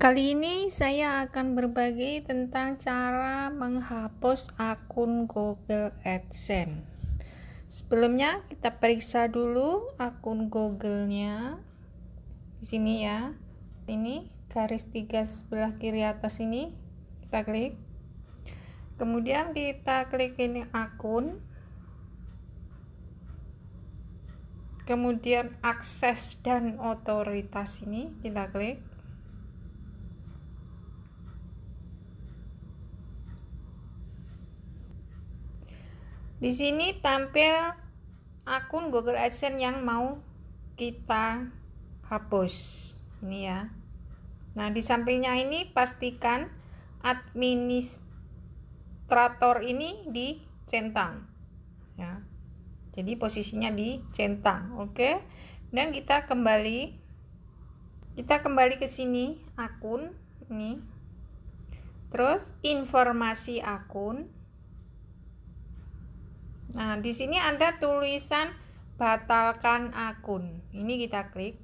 Kali ini saya akan berbagi tentang cara menghapus akun Google AdSense. Sebelumnya kita periksa dulu akun Google-nya. Di sini ya. Ini garis tiga sebelah kiri atas ini kita klik. Kemudian kita klik ini akun. Kemudian akses dan otoritas ini kita klik Di sini tampil akun Google AdSense yang mau kita hapus. Ini ya. Nah, di sampingnya ini pastikan administrator ini dicentang. Ya. Jadi posisinya dicentang, oke? Dan kita kembali kita kembali ke sini akun ini. Terus informasi akun Nah, di sini ada tulisan batalkan akun. Ini kita klik.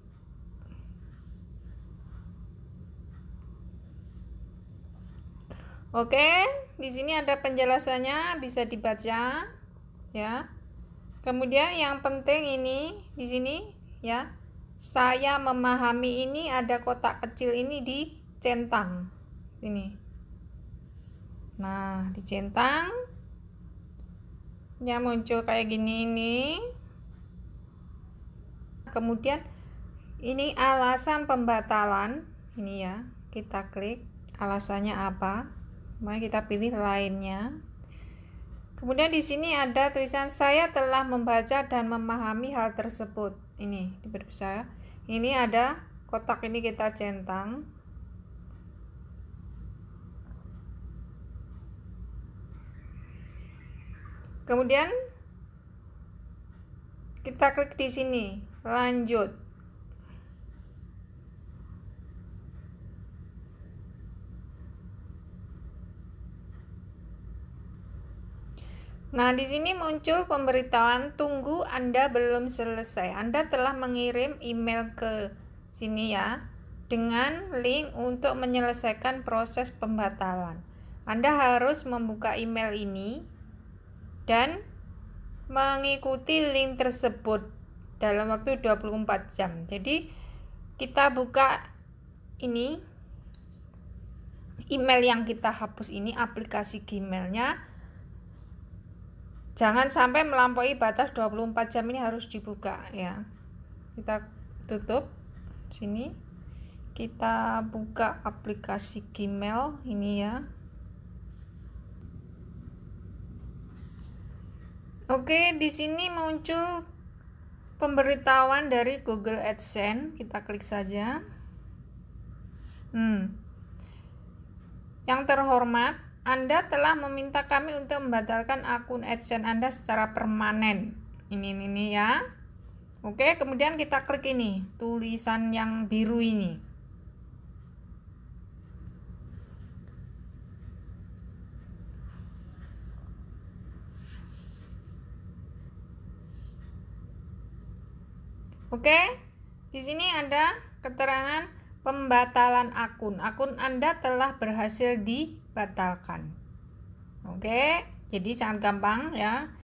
Oke, di sini ada penjelasannya bisa dibaca ya. Kemudian yang penting ini di sini ya. Saya memahami ini ada kotak kecil ini di centang. Ini. Nah, dicentang ya muncul kayak gini ini. Kemudian ini alasan pembatalan. Ini ya kita klik. Alasannya apa? Mari kita pilih lainnya. Kemudian di sini ada tulisan saya telah membaca dan memahami hal tersebut. Ini diperbesar ini ada kotak ini kita centang kemudian kita klik di sini lanjut Nah, di sini muncul pemberitahuan tunggu Anda belum selesai. Anda telah mengirim email ke sini ya dengan link untuk menyelesaikan proses pembatalan. Anda harus membuka email ini dan mengikuti link tersebut dalam waktu 24 jam. Jadi kita buka ini email yang kita hapus ini aplikasi Gmailnya jangan sampai melampaui batas 24 jam ini harus dibuka ya. Kita tutup sini. Kita buka aplikasi Gmail ini ya. Oke, di sini muncul pemberitahuan dari Google AdSense. Kita klik saja. Hmm. Yang terhormat, Anda telah meminta kami untuk membatalkan akun AdSense Anda secara permanen. Ini ini, ini ya. Oke, kemudian kita klik ini, tulisan yang biru ini. Oke, di sini ada keterangan pembatalan akun. Akun Anda telah berhasil dibatalkan. Oke, jadi sangat gampang ya.